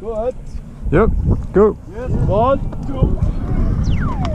Go ahead. Yep, go. Yes. One, two.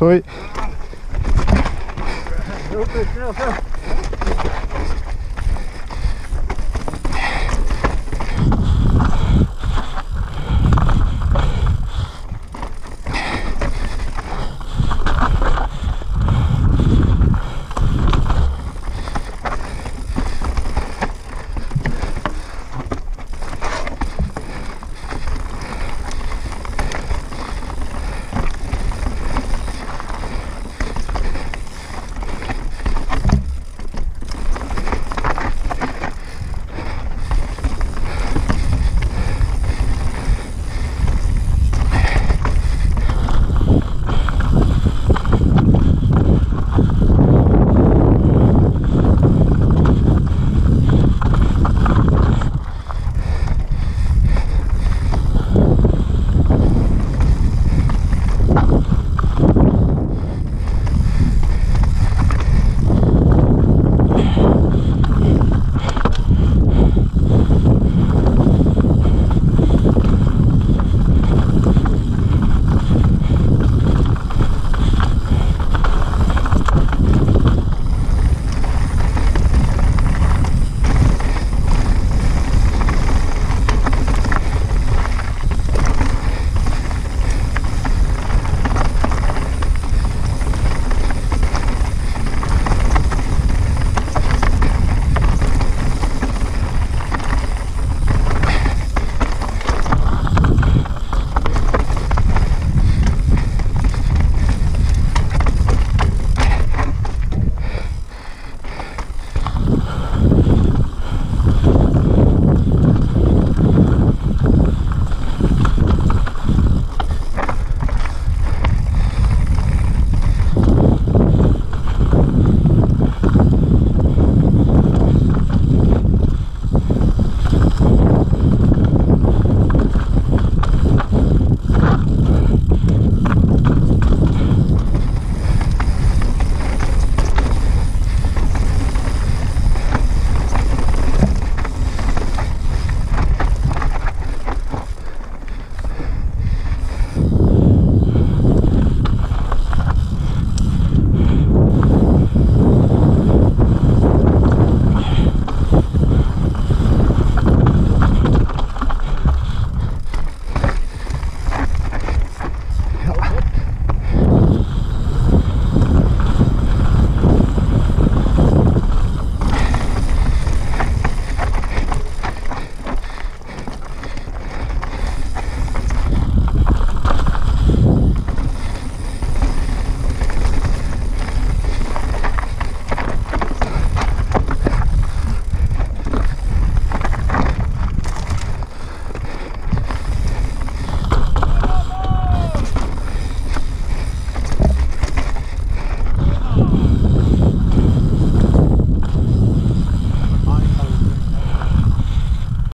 Hoi.